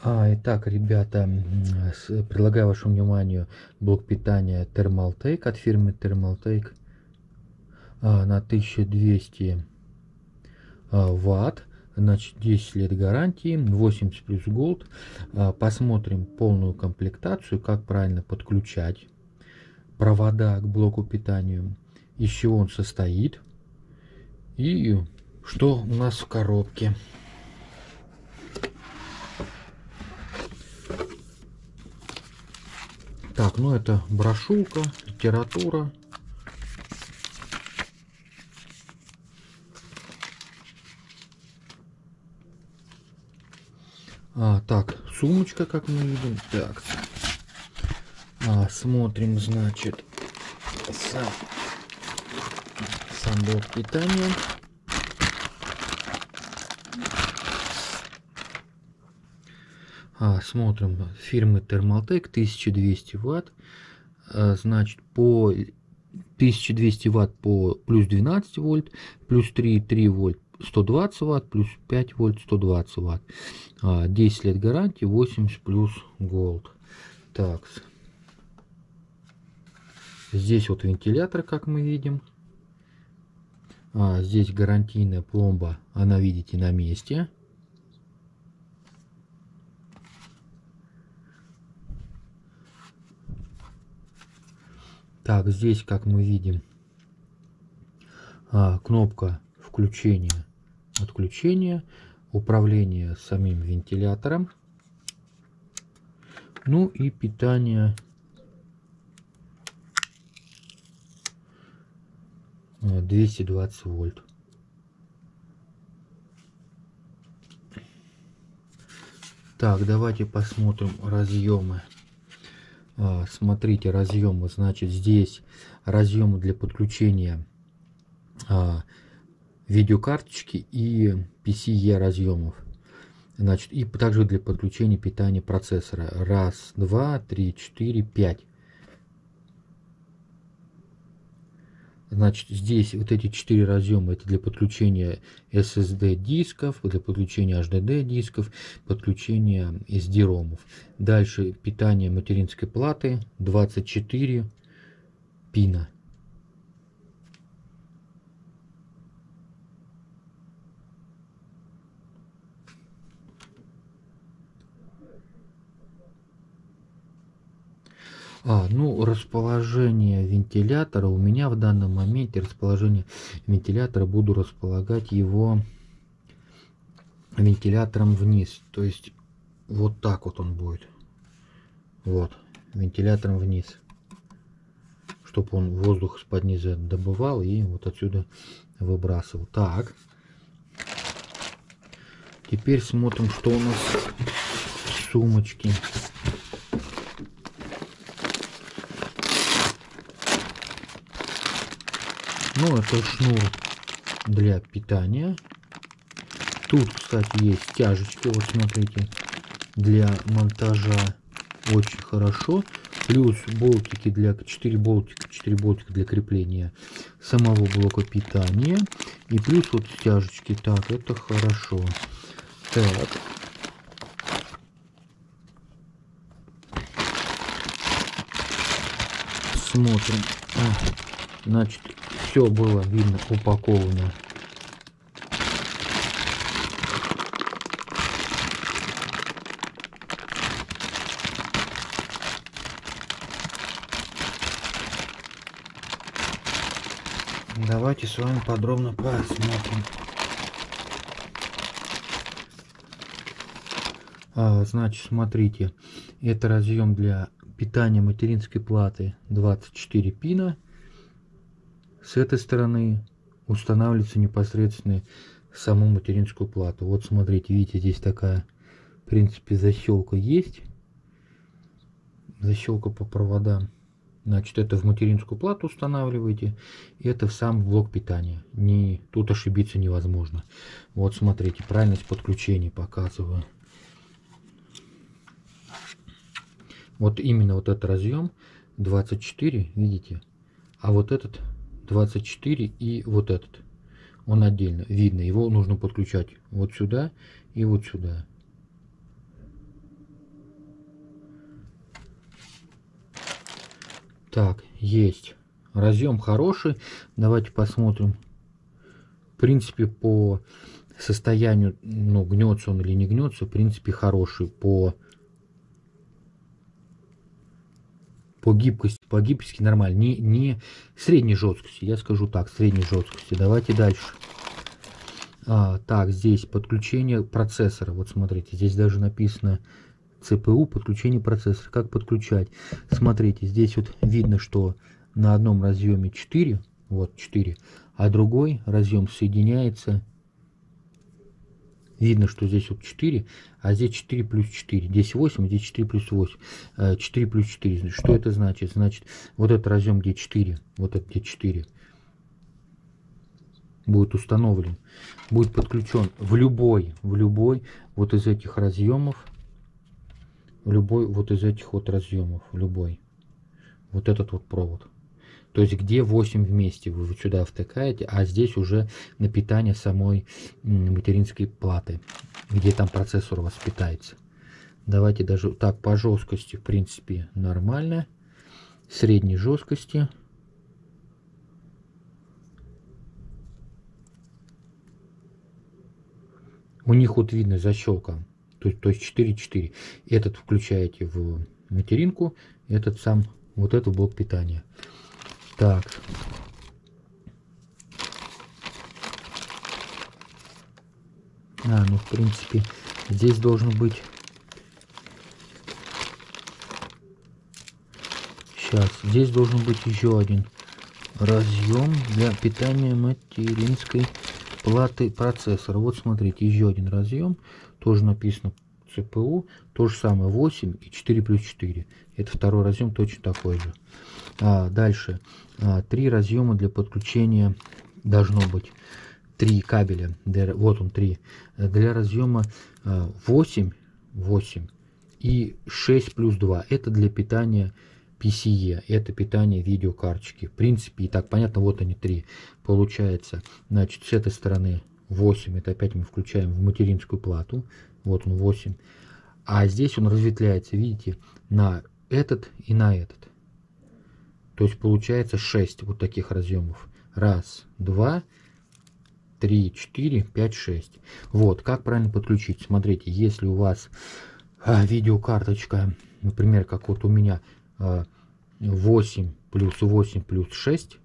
А, итак, ребята, предлагаю вашему вниманию блок питания Thermaltake от фирмы Thermaltake а, на 1200 а, ватт. Значит, 10 лет гарантии, 80 плюс Gold. А, посмотрим полную комплектацию, как правильно подключать провода к блоку питания, из чего он состоит и что у нас в коробке. Так, ну это брошюрка, литература. А, так, сумочка, как мы видим. Так, а, смотрим, значит, сам, сам блок питания. А, смотрим, фирмы Thermaltake 1200 ватт. А, значит, по 1200 ватт по плюс 12 вольт, плюс 3, 3 вольт 120 ватт, плюс 5 вольт 120 ватт. А, 10 лет гарантии, 80 плюс Gold. Так. Здесь вот вентилятор, как мы видим. А, здесь гарантийная пломба, она, видите, на месте. Так, здесь, как мы видим, а, кнопка включения, отключения, управление самим вентилятором, ну и питание 220 а, вольт. Так, давайте посмотрим разъемы. А, смотрите разъемы значит здесь разъемы для подключения а, видеокарточки и PCE разъемов. Значит и также для подключения питания процессора. Раз два три четыре пять Значит, здесь вот эти четыре разъема, это для подключения SSD дисков, для подключения HDD дисков, подключения SD ромов. Дальше питание материнской платы 24 пина. А, ну, расположение вентилятора. У меня в данном моменте расположение вентилятора буду располагать его вентилятором вниз. То есть вот так вот он будет. Вот, вентилятором вниз. Чтобы он воздух с-под низа добывал и вот отсюда выбрасывал. Так. Теперь смотрим, что у нас в сумочке. Ну, это шнур для питания. Тут, кстати, есть тяжечки. Вот смотрите, для монтажа очень хорошо. Плюс болтики для 4 болтика, 4 болтика для крепления самого блока питания. И плюс вот стяжечки. Так, это хорошо. Так. Смотрим. Значит, все было видно упаковано. Давайте с вами подробно посмотрим. А, значит, смотрите, это разъем для питания материнской платы 24 пина с этой стороны устанавливается непосредственно саму материнскую плату. Вот смотрите, видите, здесь такая, в принципе, защелка есть. Защелка по проводам. Значит, это в материнскую плату устанавливаете. И это в сам блок питания. Не, тут ошибиться невозможно. Вот смотрите, правильность подключения показываю. Вот именно вот этот разъем 24, видите? А вот этот 24 и вот этот. Он отдельно, видно, его нужно подключать вот сюда и вот сюда. Так, есть. Разъем хороший. Давайте посмотрим. В принципе, по состоянию, ну, гнется он или не гнется, в принципе, хороший по по гибкости, по гибкости нормально. Не, не средней жесткости, я скажу так, средней жесткости. Давайте дальше. А, так, здесь подключение процессора. Вот смотрите, здесь даже написано CPU, подключение процессора. Как подключать? Смотрите, здесь вот видно, что на одном разъеме 4, вот 4, а другой разъем соединяется. Видно, что здесь вот 4, а здесь 4 плюс 4. Здесь 8, здесь 4 плюс 8. 4 плюс 4. Что это значит? Значит, вот этот разъем, где 4, вот этот где 4, будет установлен, будет подключен в любой, в любой вот из этих разъемов, в любой вот из этих вот разъемов, в любой. Вот этот вот провод. То есть где 8 вместе вы сюда втыкаете, а здесь уже на питание самой материнской платы, где там процессор у вас питается. Давайте даже так по жесткости в принципе нормально. Средней жесткости у них вот видно защелка, то, то есть 4-4. Этот включаете в материнку, этот сам, вот это блок питания. Так. А, ну в принципе здесь должен быть... Сейчас, здесь должен быть еще один разъем для питания материнской платы процессора. Вот смотрите, еще один разъем, тоже написано CPU, то же самое 8 и 4 плюс 4. Это второй разъем, точно такой же. А, дальше, а, три разъема для подключения должно быть. Три кабеля, для, вот он три, для разъема а, 8, 8 и 6 плюс 2. Это для питания PCE, это питание видеокарточки. В принципе, и так понятно, вот они три. Получается, значит, с этой стороны 8, это опять мы включаем в материнскую плату. Вот он 8. А здесь он разветвляется, видите, на этот и на этот. То есть получается 6 вот таких разъемов. Раз, два, три, четыре, пять, шесть. Вот, как правильно подключить? Смотрите, если у вас а, видеокарточка, например, как вот у меня 8 плюс 8 плюс 6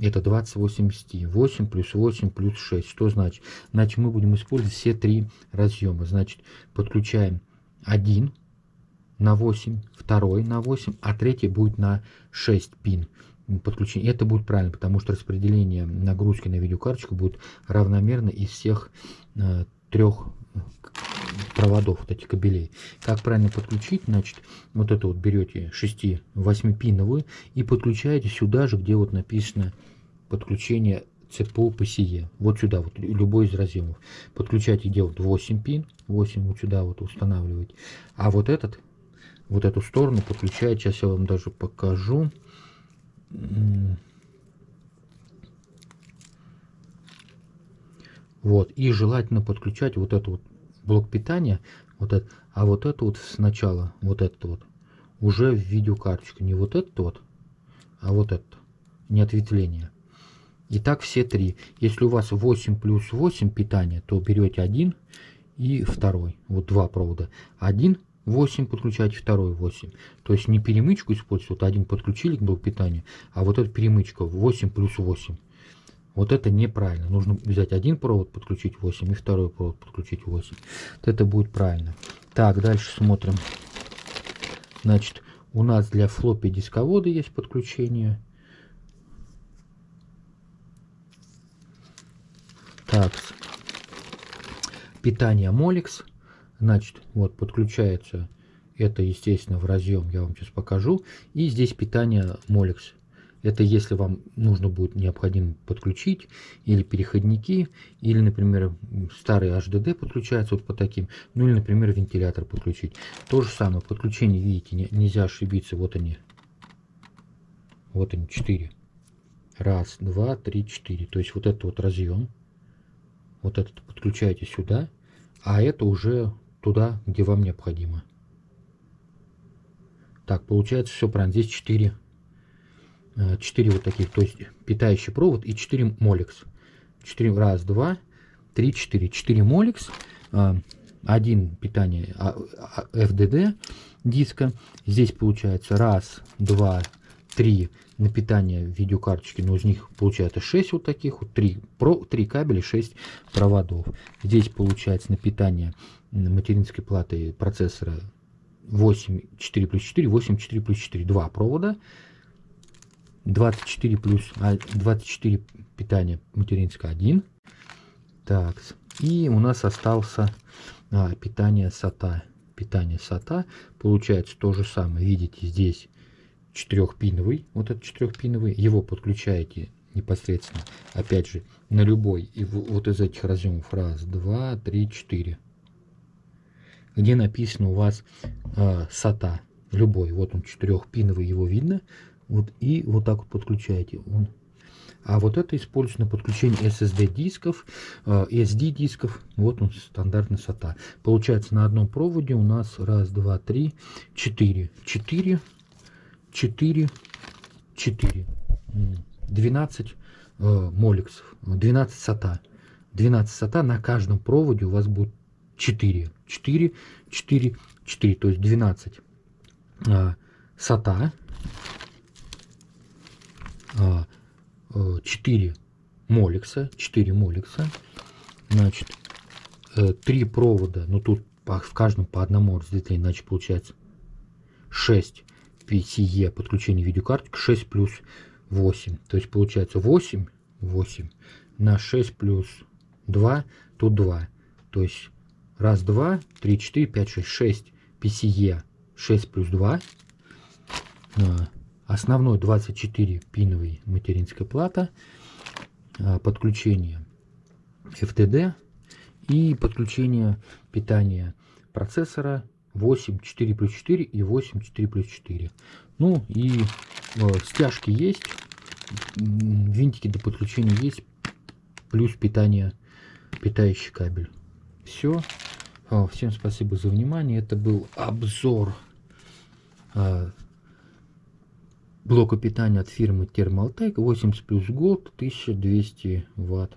это 28 сти. 8 плюс 8 плюс 6. Что значит? Значит, мы будем использовать все три разъема. Значит, подключаем один на 8, второй на 8, а третий будет на 6 пин подключение. Это будет правильно, потому что распределение нагрузки на видеокарточку будет равномерно из всех э, трех проводов, вот этих кабелей. Как правильно подключить? Значит, вот это вот берете 6-8 пиновую и подключаете сюда же, где вот написано подключение CPU PCE. Вот сюда, вот любой из разъемов. Подключайте где вот 8 пин, 8 вот сюда вот устанавливать. А вот этот, вот эту сторону подключает, сейчас я вам даже покажу. Вот, и желательно подключать вот эту вот блок питания, вот это, а вот это вот сначала, вот это вот, уже в видеокарточку. Не вот этот вот, а вот это, не ответвление. И так все три. Если у вас 8 плюс 8 питания, то берете один и второй. Вот два провода. Один 8 подключаете, второй 8. То есть не перемычку используйте, вот один подключили к блоку питания, а вот эта перемычка 8 плюс 8. Вот это неправильно. Нужно взять один провод, подключить 8 и второй провод подключить 8. Вот это будет правильно. Так, дальше смотрим. Значит, у нас для флоппи дисковода есть подключение. Так, питание Molex. Значит, вот подключается это, естественно, в разъем, я вам сейчас покажу. И здесь питание Molex. Это если вам нужно будет необходимо подключить или переходники, или, например, старый HDD подключается вот по таким, ну или, например, вентилятор подключить. То же самое, подключение, видите, не, нельзя ошибиться, вот они, вот они, 4. Раз, два, три, четыре. То есть вот этот вот разъем, вот этот подключаете сюда, а это уже туда, где вам необходимо. Так, получается все правильно. Здесь 4 4 вот таких, то есть питающий провод и 4 Molex. 4, раз, два, три, четыре. 4 Molex, один питание FDD а, диска. Здесь получается раз, два, три на питание видеокарточки, но из них получается 6 вот таких вот, 3, про, 3 кабеля, 6 проводов. Здесь получается на питание материнской платы процессора 8, 4 плюс 4, 8, 4 плюс 4, 2 провода. 24 плюс 24 а, питания материнское 1. Так, и у нас остался а, питание SATA. Питание SATA получается то же самое. Видите, здесь четырехпиновый, вот этот четырехпиновый, его подключаете непосредственно, опять же, на любой и вот из этих разъемов, раз, два, три, четыре, где написано у вас э, SATA, любой, вот он четырехпиновый, его видно, вот и вот так вот подключаете, а вот это используется на подключение SSD дисков, э, SD дисков. Вот он стандартный SATA. Получается на одном проводе у нас раз, два, три, четыре. Четыре 4, 4, 12 э, моликсов, 12 сата. 12 сата на каждом проводе у вас будет 4. 4, 4, 4, то есть 12 э, сата, э, 4 моликса, 4 моликса, значит, э, 3 провода, ну тут в каждом по одному разделению, иначе получается 6 PCE подключение видеокарточки 6 плюс 8. То есть получается 8, 8 на 6 плюс 2, тут 2. То есть раз, два, три, четыре, пять, шесть, шесть PCE 6 плюс 2. А, основной 24 пиновый материнская плата. А, подключение FTD и подключение питания процессора 8, 4 плюс 4 и 8, 4 плюс 4. Ну и э, стяжки есть, винтики до подключения есть, плюс питание, питающий кабель. Все. Э, всем спасибо за внимание. Это был обзор э, блока питания от фирмы Thermaltake 80 плюс Gold 1200 ватт.